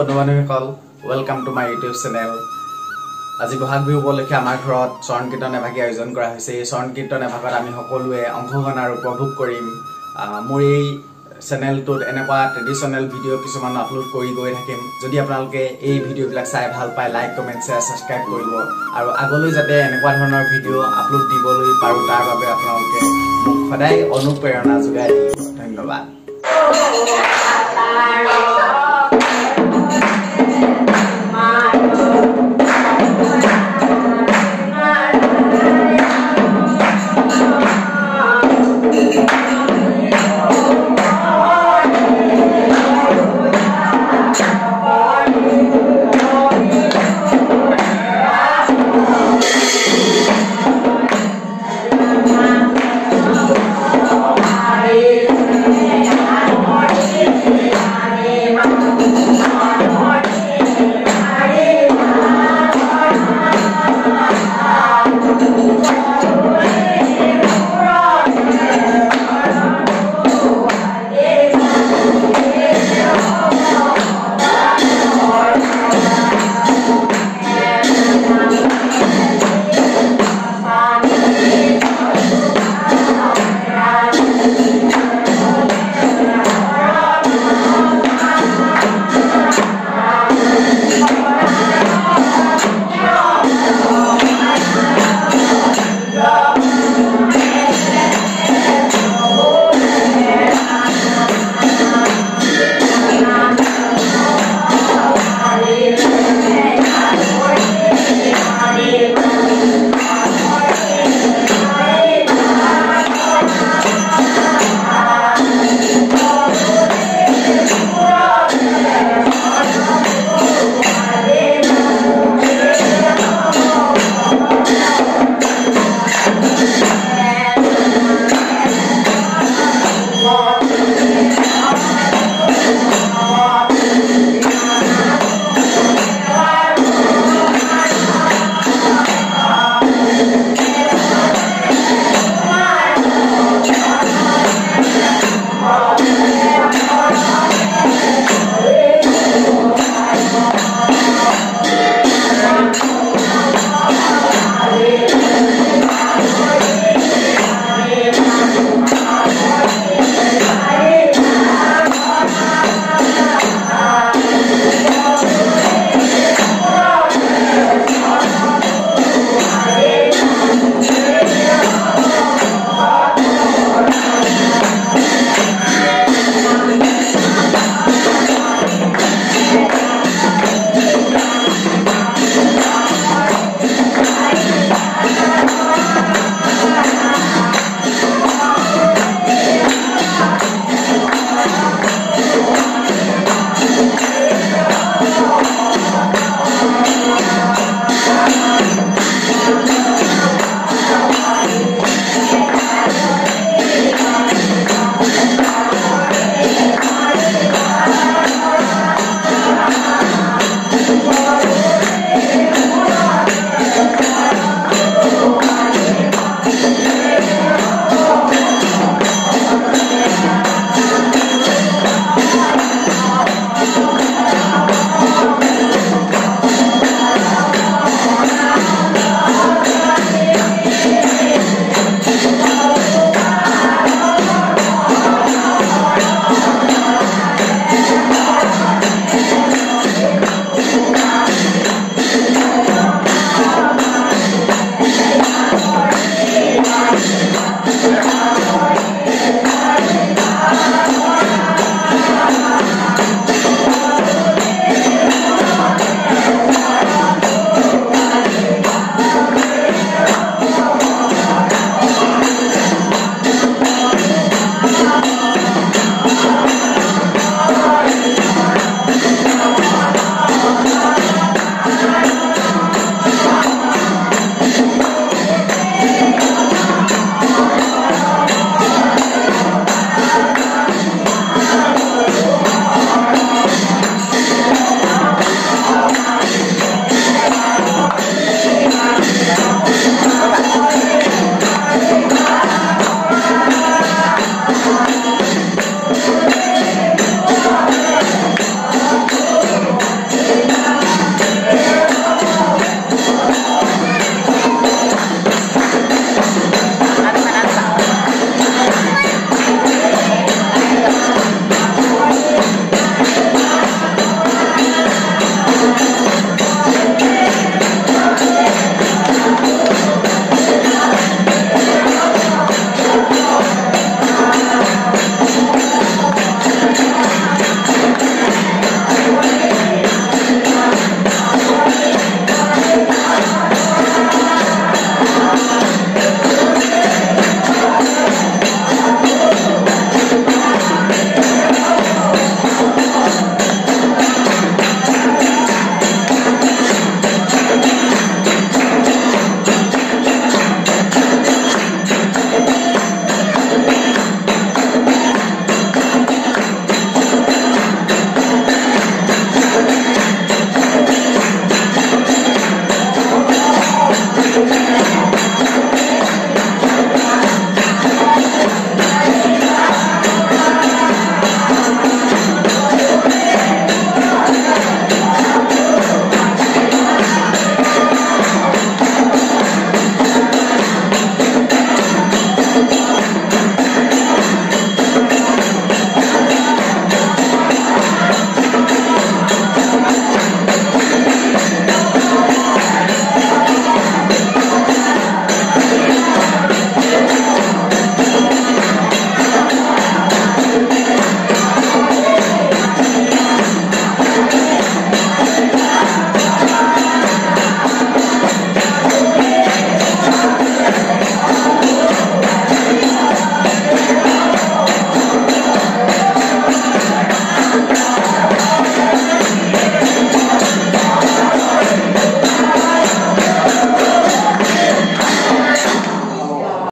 বন্ধু বান্ধৱীসকল welcome to my YouTube channel আজি বহাগ বিহু উপলক্ষে আমাৰ ঘৰত চৰণ কীৰ্তন এভাগী আয়োজন কৰা হৈছে। এই চৰণ কীৰ্তন এভাগত আমি সকলোৱে অংশগ্ৰহণ আৰু উপভোগ কৰিম। মোৰ এই চেনেলটোত এনেকুৱা ট্ৰেডিশ্যনেল ভিডিঅ' কিছুমান আপলোড কৰি গৈ থাকিম। যদি আপোনালোকে এই ভিডিঅ'বিলাক চাই ভাল পায় লাইক কমেণ্ট শ্বেয়াৰ ছাবস্ক্ৰাইব কৰিব। আৰু আগলৈ যাতে এনেকুৱা ধৰণৰ ভিডিঅ' আপলোড দিবলৈ পাৰোঁ তাৰ বাবে আপোনালোকে মোক সদায় অনুপ্ৰেৰণা যোগাই দিম ধন্যবাদ।